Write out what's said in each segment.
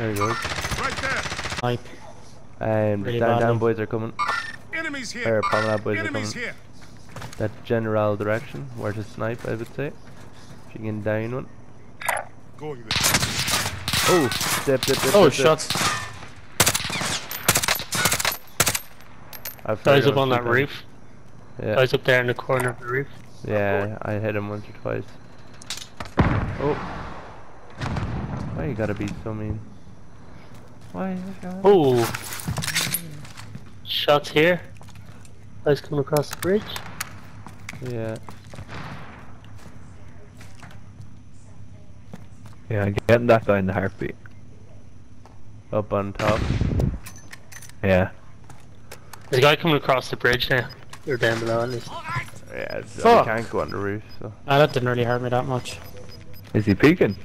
There he goes. Right there. Snipe. Um, Really down, down boys are coming. Enemies Or here. promenade boys are coming. Here. That general direction, where to snipe, I would say. If you can down one. Going there. Oh, dip, dip, dip, Oh, dip, dip. shots. I've Guys up on that few roof. Yeah, Guys up there in the corner of the roof. yeah, I hit him once or twice. Oh. Why you gotta be so mean? Why. Oh. Shots here. Guys coming across the bridge. Yeah. Yeah, I'm getting that guy in the heartbeat. Up on top. Yeah. There's a guy coming across the bridge now. Or down below at least. Yeah, it's- I can't go on the roof, so... Ah, that didn't really hurt me that much. Is he peeking?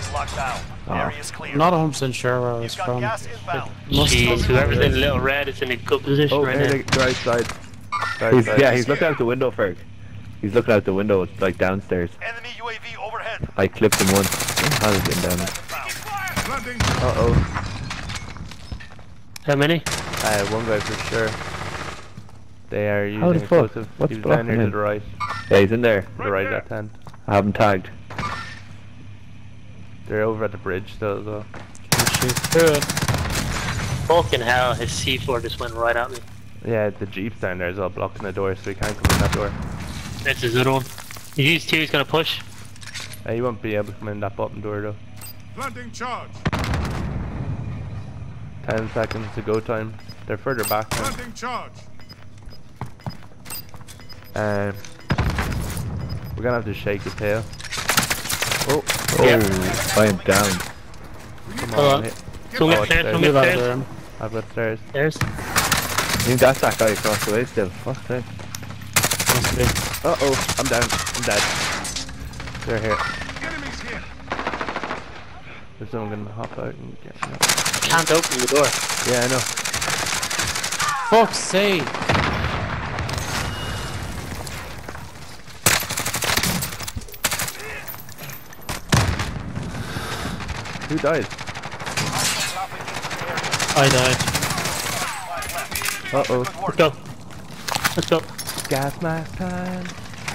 Flux locked down. Oh. Area's clear. Not 100% sure where I was from. Must Jeez, have- whoever's in little red is in a good position Oh, right now. the, the right side. Right He's, side. yeah, he's looking out the window, Ferg. He's looking out the window, it's like downstairs. Enemy UAV overhead. I clipped him once. How did he get down there? Uh-oh. How many? Uh, one guy for sure. They are using How the fuck? explosive. What's he was down blocking here to the right. Yeah, he's in there. To the right of that tent. I have him tagged. They're over at the bridge though. as well. Can't shoot through it. Fucking hell, his C4 just went right at me. Yeah, the jeep's down there as well, blocking the door, so he can't come in that door. That's his little one. If he's two, he's gonna push. Uh, he won't be able to come in that bottom door though. Landing charge. Ten seconds to go time. They're further back now. Landing charge. Um, we're gonna have to shake his tail. Oh, Oh, Yeah. I am down. come on. on. hit. Come Oh, upstairs, it's come Move out of the upstairs. I've got stairs. There's. I think that's that guy across the way still. Fuck's sake. Must be. Uh oh, I'm down. I'm dead. They're here. Enemies here. Is someone gonna hop out and get me? Can't open the door. Yeah, I know. Fuck's sake! Who died? I died. Uh oh. Let's go. Let's go. Gas mask time.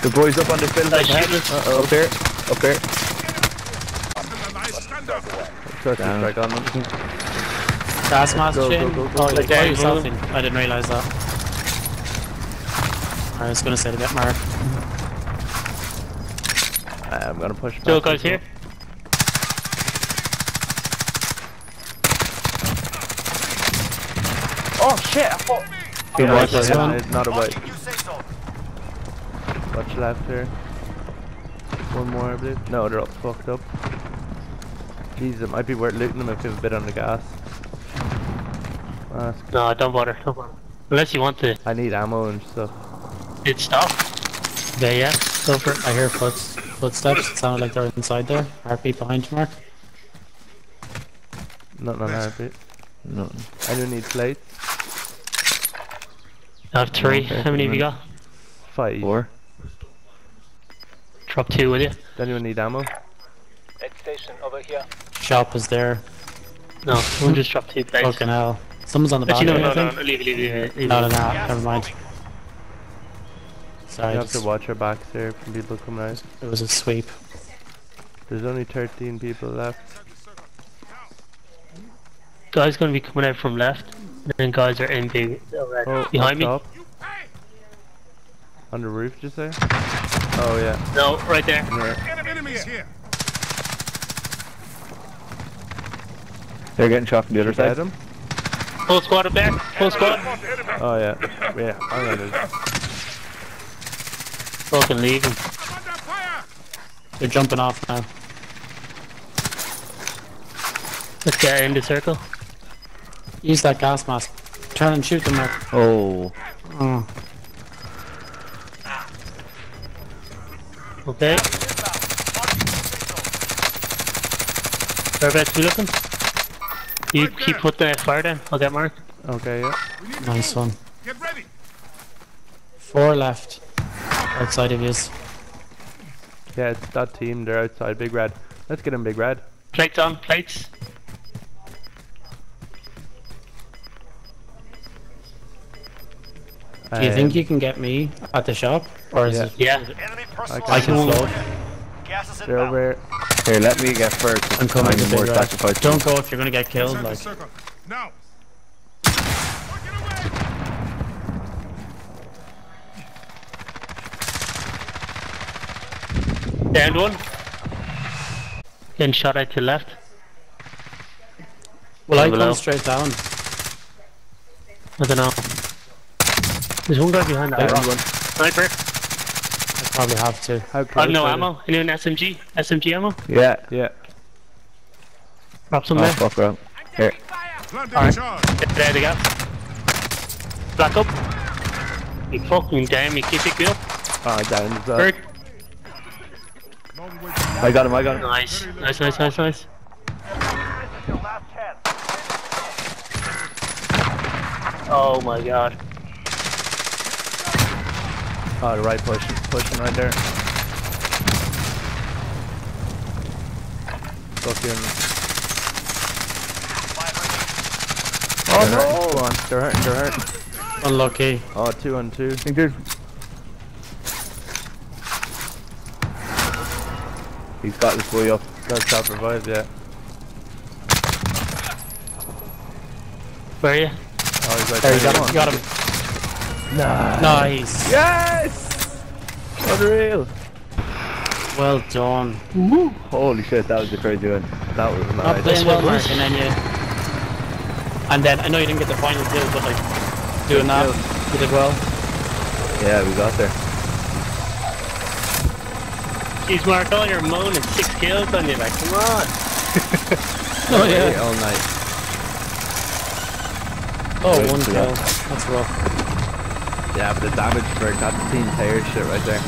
The boys up on the fence. Guys, up shoot us. Uh-oh. Up there. Up there. Still alive. Stand Down. strike on them. Gas mask Go, go, chain? go, go. Oh, you Okay, got yourself move. in. I didn't realise that. I was gonna say to get marked. Uh, I'm gonna push. Still guys here. Oh shit! I thought. Good Yeah, watch it's, this not- one. not a white. You say so. Watch left here. One more, I believe. No, they're all fucked up. Jeez, it might be worth looting them if we have a bit on the gas. Mask. No, don't bother. Don't bother. Unless you want to. I need ammo and stuff. It stop. Okay, yeah. Go for it. I hear foots, footsteps. It sounded like they're inside there. Heartbeat behind you, Mark. Nothing on heartbeat. No. Anyone need plates? I have three. Okay, How many have you got? Five. Four. Drop two, will you? Does anyone need ammo? Aid station over here. Shop is there. No, someone just drop two plates. Fucking hell. Someone's on the Actually, balcony, no, no, no, think. no, leave leave leave it. leave No, no, it. no, never mind. Sorry, You have to watch our backs there from people coming out. it was a sweep. There's only 13 people left. Guys gonna be coming out from left, and then guys are in big. Oh, behind me. up top. On the roof, did you say? Oh yeah. No, right there. Yeah. Enemies here. They're getting shot from the other Did you get side. him? Full squad up there. Full squad. Oh yeah. Yeah. Hang on. there's- Fucking leave him. I'm under fire. They're jumping off now. Let's get in the circle. Use that gas mask. Turn and shoot them, Mark. Oh. Oh. Okay. Whereabouts we looking? You keep putting that fire down. I'll get marked. Okay. Yeah. Nice one. Get ready. Four left. Outside of his. Yeah, it's that team. They're outside Big Red. Let's get him, Big Red. Plates on, plates. Do you think Um, you can get me at the shop? Or is Yeah. it... Yeah. Enemy I can items float. Gas is They're over here. Here, let me get first. I'm coming I'm to more Big sacrifice. Don't go if you're gonna get killed, like... Now. Get away. Downed one. Getting shot out to the left. Will I Below. come straight down? I don't know. There's one guy behind that Down rock. one. Sniper. I probably have to. How oh, I've no are they? ammo. Anyone SMG? SMG ammo? Yeah. Yeah. Drop some Oh, there. fuck, bro. Here. Alright. Get there, the gap. Back up. You fucking damn, you keep pick me up. Oh, down as. Bird. I got him, I got him. Nice. Nice, nice, nice, nice. Your last chance. Oh my god. Oh, the right push. Pushing right there. Fucking. Oh no! Go on. They're hurting. They're hurting. Unlucky. Oh, two on two. I think there's... He's got this boy up. That's top revive, yeah. Where are you? Oh, he's right There, you there. got him. You got him. Nah. Nice. Yes! Unreal. Well done. Holy shit, that was a crazy one. That was Not nice. playing well, Mark, and then you... And then, I know you didn't get the final kill, but like, doing that, you did well. Yeah, we got there. Jeez, Mark, all your moaning six kills on you, like, come on. Oh Yeah, all night. Oh, Wait one for kill. that. That's rough. Yeah, but the damage for that team player shit right there.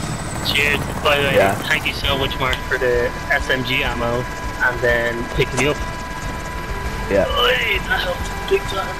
Cheers. By the way, Yeah. thank you so much, Mark, for the SMG ammo and then picking me up. Yeah. Oi, that helped big time.